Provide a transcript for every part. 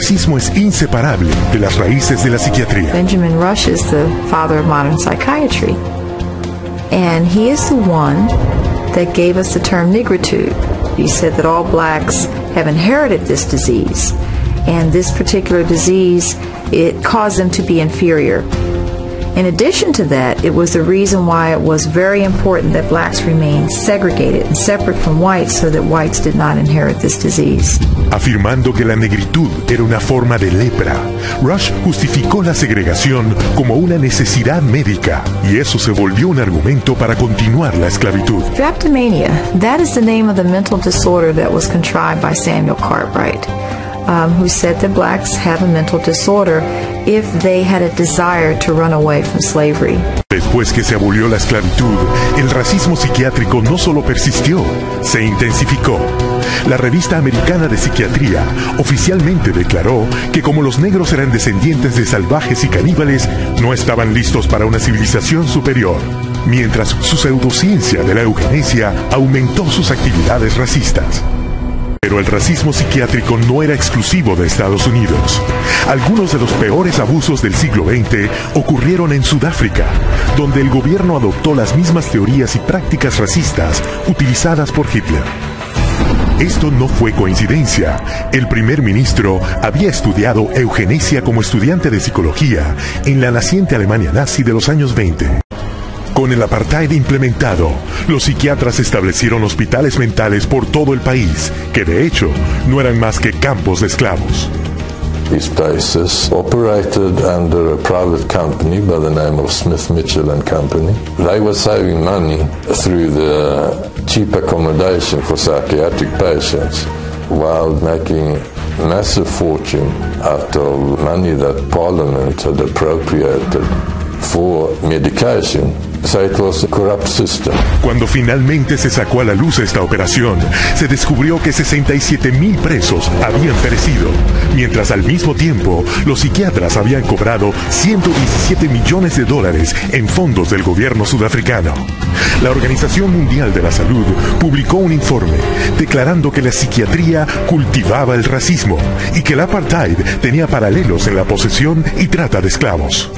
Racismo es inseparable de las raíces de la psiquiatría. Benjamin Rush is the father of modern psychiatry. And he is the one that gave us the term nigritude. He said that all blacks have inherited this disease. And this particular disease, it caused them to be inferior. In addition to that, it was the reason why it was very important that blacks remain segregated and separate from whites so that whites did not inherit this disease. Afirmando que la negritud era una forma de lepra, Rush justificó la segregación como una necesidad médica y eso se volvió un argumento para continuar la esclavitud. Drapetomania, that is the name of the mental disorder that was contrived by Samuel Cartwright. Um, who said that blacks have a mental disorder if they had a desire to run away from slavery. Después que se abolió la esclavitud, el racismo psiquiátrico no solo persistió, se intensificó. La revista americana de psiquiatría oficialmente declaró que como los negros eran descendientes de salvajes y caníbales, no estaban listos para una civilización superior, mientras su pseudociencia de la eugenesia aumentó sus actividades racistas. Pero el racismo psiquiátrico no era exclusivo de Estados Unidos. Algunos de los peores abusos del siglo XX ocurrieron en Sudáfrica, donde el gobierno adoptó las mismas teorías y prácticas racistas utilizadas por Hitler. Esto no fue coincidencia. El primer ministro había estudiado eugenesia como estudiante de psicología en la naciente Alemania nazi de los años 20. Con el apartheid implementado, los psiquiatras establecieron hospitales mentales por todo el país, que de hecho no eran más que campos de esclavos. These places operated under a private company by the name of Smith Mitchell and Company. They were saving money through the cheap accommodation for psychiatric patients while making massive fortune out of money that Parliament had appropriated for medication Cuando finalmente se sacó a la luz esta operación, se descubrió que 67 mil presos habían perecido, mientras al mismo tiempo los psiquiatras habían cobrado 117 millones de dólares en fondos del gobierno sudafricano. La Organización Mundial de la Salud publicó un informe declarando que la psiquiatría cultivaba el racismo y que el apartheid tenía paralelos en la posesión y trata de esclavos.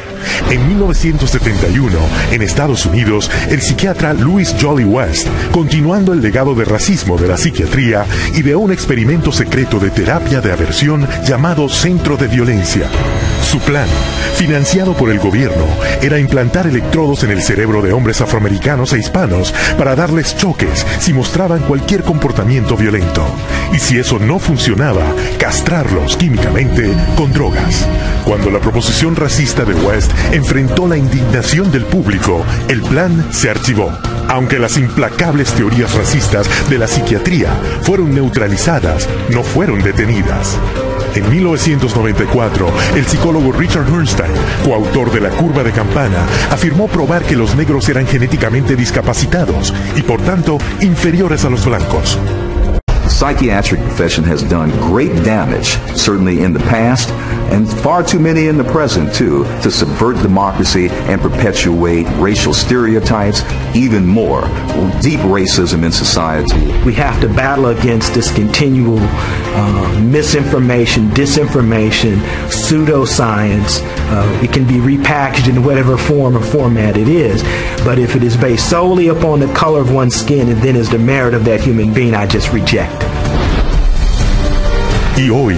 En 1971, en Estados Unidos, el psiquiatra Louis Jolly West, continuando el legado de racismo de la psiquiatría, ideó un experimento secreto de terapia de aversión llamado Centro de Violencia. Su plan, financiado por el gobierno, era implantar electrodos en el cerebro de hombres afroamericanos e hispanos para darles choques si mostraban cualquier comportamiento violento. Y si eso no funcionaba, castrarlos químicamente con drogas. Cuando la proposición racista de West enfrentó la indignación del público, el plan se archivó. Aunque las implacables teorías racistas de la psiquiatría fueron neutralizadas, no fueron detenidas. En 1994, el psicólogo Richard Herrnstein, coautor de La curva de campana, afirmó probar que los negros eran genéticamente discapacitados y por tanto inferiores a los blancos. Psychiatric profession has done great damage, certainly in the past, and far too many in the present, too, to subvert democracy and perpetuate racial stereotypes, even more, deep racism in society. We have to battle against this continual uh, misinformation, disinformation, pseudoscience. Uh, it can be repackaged in whatever form or format it is, but if it is based solely upon the color of one's skin and then is the merit of that human being, I just reject it. Y hoy,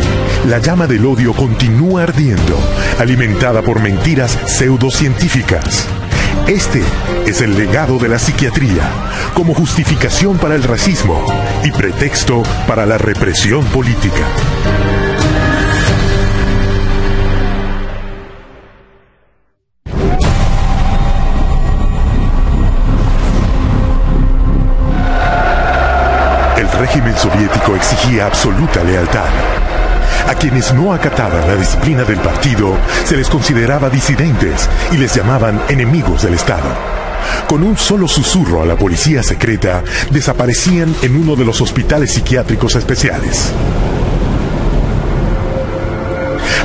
la llama del odio continúa ardiendo, alimentada por mentiras pseudocientíficas. Este es el legado de la psiquiatría, como justificación para el racismo y pretexto para la represión política. Régimen soviético exigía absoluta lealtad. A quienes no acataban la disciplina del partido se les consideraba disidentes y les llamaban enemigos del Estado. Con un solo susurro a la policía secreta, desaparecían en uno de los hospitales psiquiátricos especiales.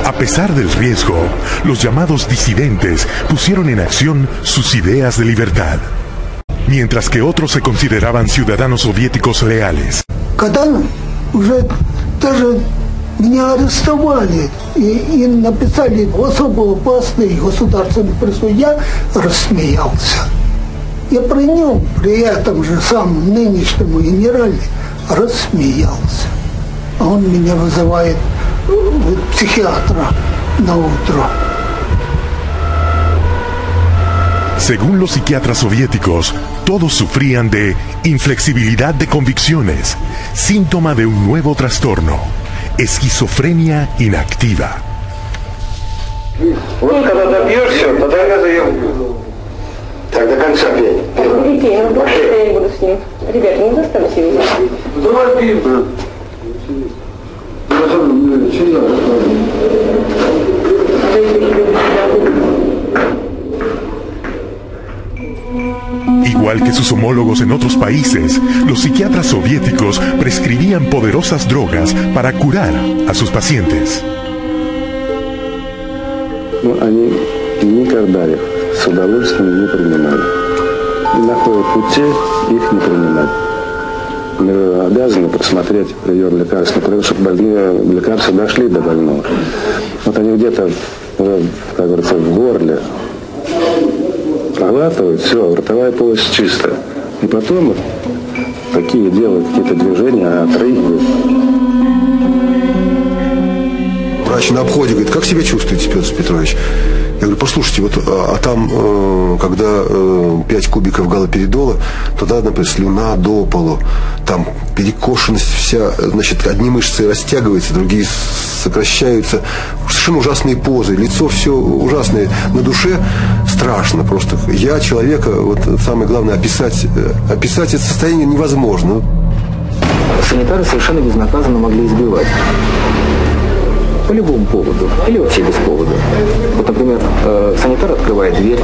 A pesar del riesgo, los llamados disidentes pusieron en acción sus ideas de libertad, mientras que otros se consideraban ciudadanos soviéticos leales. Когда уже даже Меня арестовали и, и написали особо опасный государственный преступ. Я рассмеялся. Я при нем, при этом же самом нынешнем генерале, рассмеялся. А он меня вызывает psiquiatra на утро. Según los psiquiatras soviéticos, todos sufrían de inflexibilidad de convicciones, síntoma de un nuevo trastorno, esquizofrenia inactiva. Igual que sus homólogos en otros países, los psiquiatras soviéticos prescribían poderosas drogas para curar a sus pacientes. Но они никогда их с удовольствием не принимали. И находят пути их не принимать. Мы обязаны просмотреть прием лекарств, потому чтобы больные лекарства дошли до больного. Вот они где-то уже, как говорится, в горле Проглатывают, все, ротовая полость чистая. И потом такие делают какие-то движения, отрыгивают. Врач на обходе говорит, как себя чувствуете, Петр Петрович? Я говорю, послушайте, вот, а, а там, э, когда э, 5 кубиков галоперидола, туда, например, слюна до полу, там перекошенность вся, значит, одни мышцы растягиваются, другие сокращаются, совершенно ужасные позы, лицо все ужасное, на душе страшно просто. Я человека, вот самое главное, описать, э, описать это состояние невозможно. Санитары совершенно безнаказанно могли избивать по любому поводу или вообще без повода. Вот, например, э, санитар открывает дверь,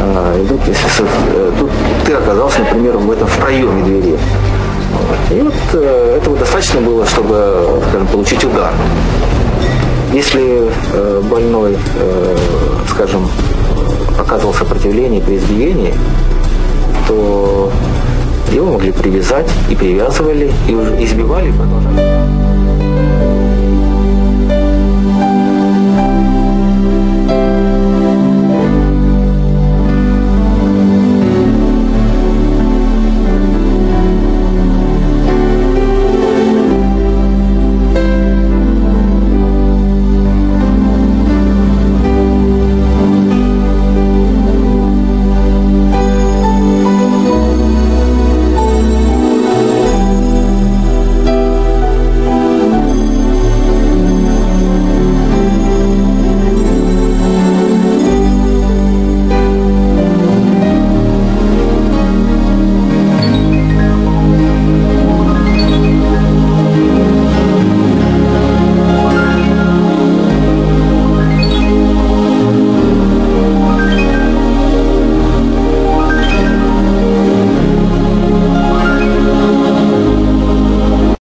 э, и вдруг, если э, тут ты оказался, например, в этом в проеме двери. И вот этого достаточно было, чтобы, скажем, получить удар. Если э, больной, э, скажем, сопротивлении при избиении, то его могли привязать и привязывали, и уже избивали, продолжали.